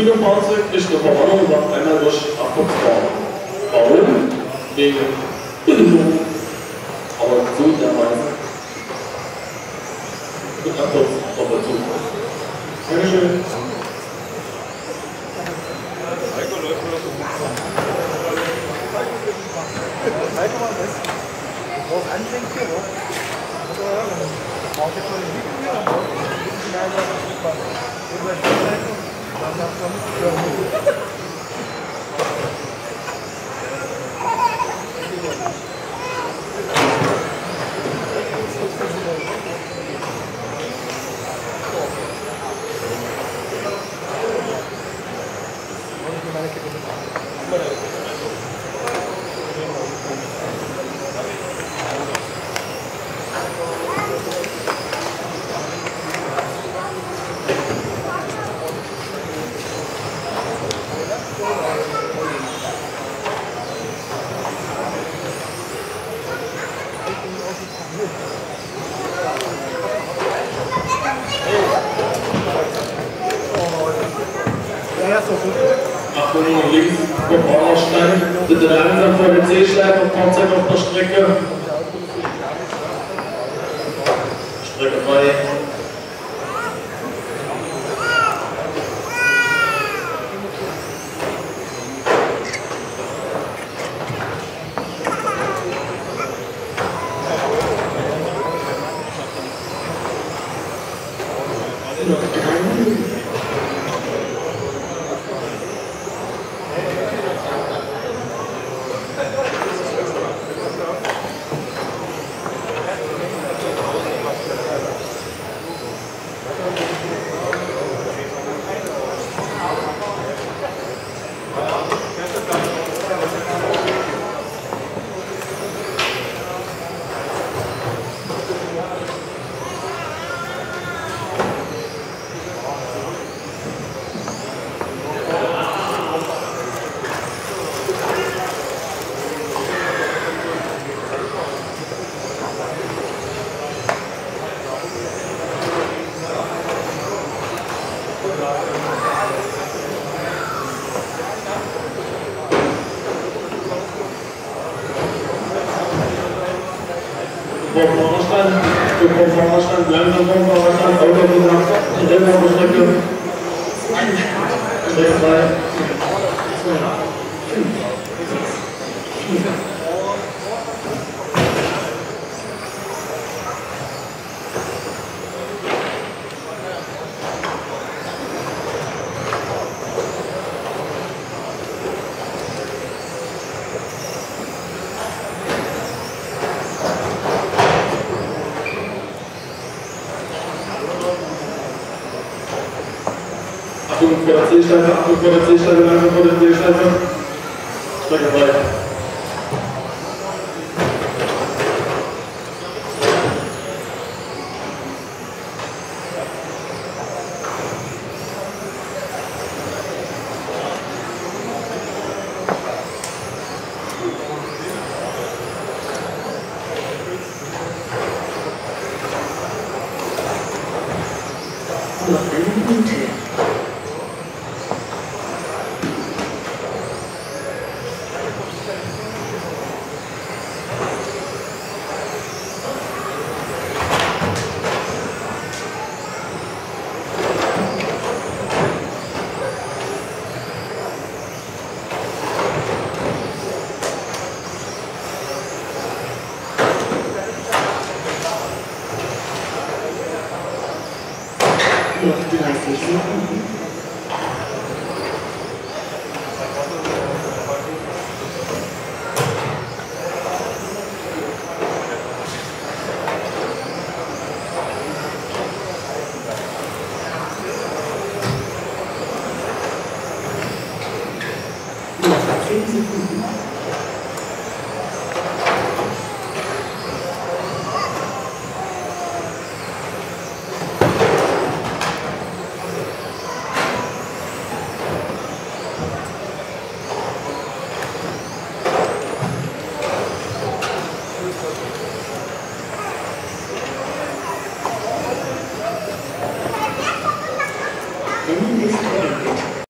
Güterfahrzeug ist eine Verwandlung nach einmal durch Abflussbahn. Warum? Wegen. Aber so derweise. Und Abfluss noch dazu. Dankeschön. Worauf anfängt hier, oder? Dann braucht jetzt mal den Video hier, dann braucht ihr ein bisschen leiser, das ist super. Über die Seite, dann sagt Achtung, links vom Vorderstein. Bitte langsam vor dem C-Schleifer, Fahrzeug Strecke. Strecke frei. performance kan, performance kan, dan performance Achtung vor der C-Schleife, Achtung vor der C-Schleife, langsam vor der C-Schleife. Strecke frei. Noch eine Minute. Noch 30 Sekunden. Noch 10 Sekunden.